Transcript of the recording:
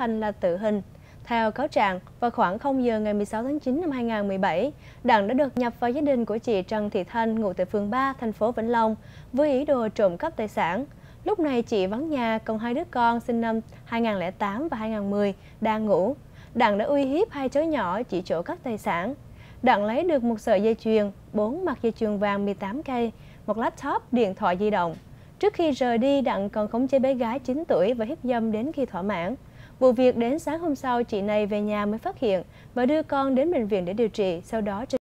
Thành là tự hình. Theo cáo trạng, vào khoảng 0 giờ ngày 16 tháng 9 năm 2017, Đặng đã đột nhập vào gia đình của chị Trần Thị Thanh ngụ tại phường 3, thành phố Vĩnh Long với ý đồ trộm cắp tài sản. Lúc này chị vắng nhà cùng hai đứa con sinh năm 2008 và 2010 đang ngủ. Đặng đã uy hiếp hai cháu nhỏ chỉ chỗ cắp tài sản. Đặng lấy được một sợi dây chuyền, bốn mặt dây chuyền vàng 18 cây, một laptop, điện thoại di động. Trước khi rời đi, Đặng còn khống chế bé gái 9 tuổi và hiếp dâm đến khi thỏa mãn. Vụ việc đến sáng hôm sau, chị này về nhà mới phát hiện và đưa con đến bệnh viện để điều trị, sau đó